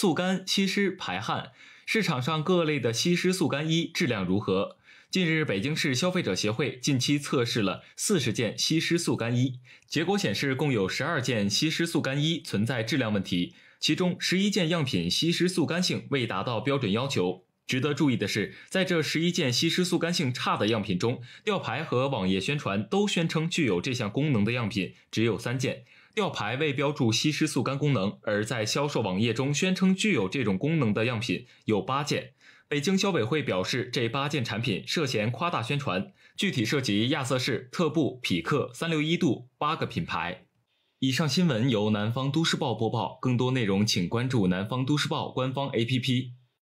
速干、吸湿、排汗。市场上各类的吸湿速干衣质量如何？近日，北京市消费者协会近期测试了四十件吸湿速干衣，结果显示，共有十二件吸湿速干衣存在质量问题，其中十一件样品吸湿速干性未达到标准要求。值得注意的是，在这十一件吸湿速干性差的样品中，吊牌和网页宣传都宣称具有这项功能的样品只有三件，吊牌未标注吸湿速干功能，而在销售网页中宣称具有这种功能的样品有八件。北京消委会表示，这八件产品涉嫌夸大宣传，具体涉及亚瑟士、特步、匹克、三六一度八个品牌。以上新闻由南方都市报播报，更多内容请关注南方都市报官方 APP。